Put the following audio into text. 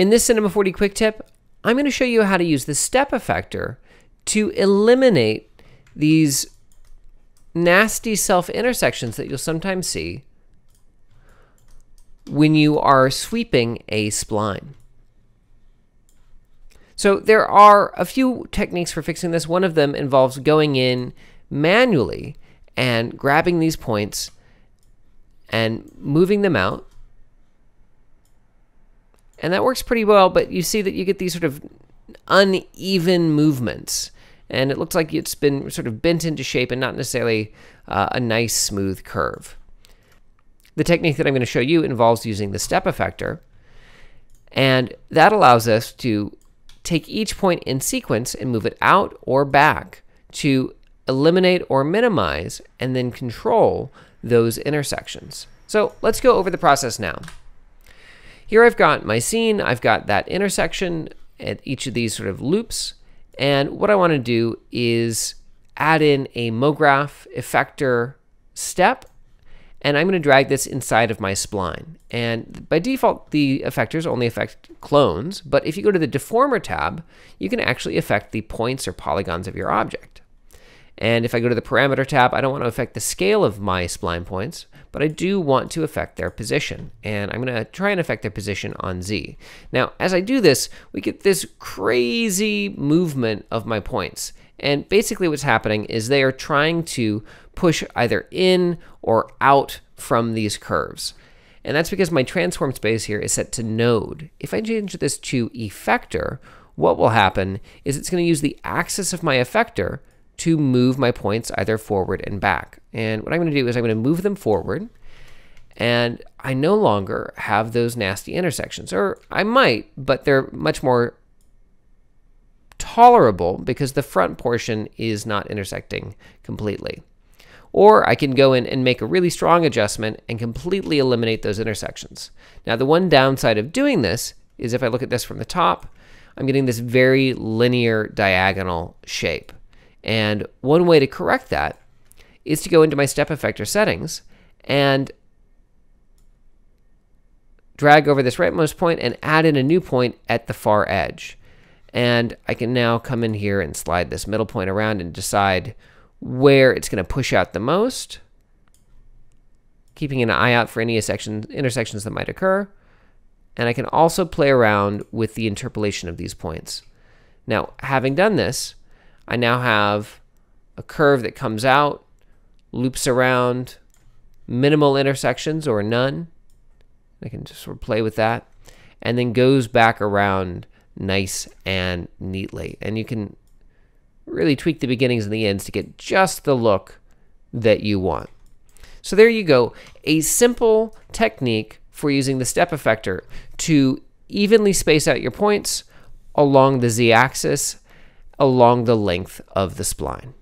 In this Cinema 4D quick tip, I'm going to show you how to use the step effector to eliminate these nasty self intersections that you'll sometimes see when you are sweeping a spline. So there are a few techniques for fixing this. One of them involves going in manually and grabbing these points and moving them out. And that works pretty well, but you see that you get these sort of uneven movements. And it looks like it's been sort of bent into shape and not necessarily uh, a nice smooth curve. The technique that I'm going to show you involves using the step effector. And that allows us to take each point in sequence and move it out or back to eliminate or minimize and then control those intersections. So let's go over the process now. Here I've got my scene, I've got that intersection at each of these sort of loops, and what I want to do is add in a MoGraph effector step, and I'm going to drag this inside of my spline. And by default, the effectors only affect clones, but if you go to the Deformer tab, you can actually affect the points or polygons of your object. And if I go to the parameter tab, I don't want to affect the scale of my spline points, but I do want to affect their position. And I'm going to try and affect their position on Z. Now, as I do this, we get this crazy movement of my points. And basically what's happening is they are trying to push either in or out from these curves. And that's because my transform space here is set to node. If I change this to effector, what will happen is it's going to use the axis of my effector to move my points either forward and back. And what I'm going to do is I'm going to move them forward and I no longer have those nasty intersections. Or I might, but they're much more tolerable because the front portion is not intersecting completely. Or I can go in and make a really strong adjustment and completely eliminate those intersections. Now, the one downside of doing this is if I look at this from the top, I'm getting this very linear diagonal shape. And one way to correct that is to go into my step effector settings and drag over this rightmost point and add in a new point at the far edge. And I can now come in here and slide this middle point around and decide where it's going to push out the most, keeping an eye out for any intersections that might occur. And I can also play around with the interpolation of these points. Now, having done this, I now have a curve that comes out, loops around, minimal intersections or none. I can just sort of play with that, and then goes back around nice and neatly. And you can really tweak the beginnings and the ends to get just the look that you want. So there you go, a simple technique for using the step effector to evenly space out your points along the z-axis along the length of the spline.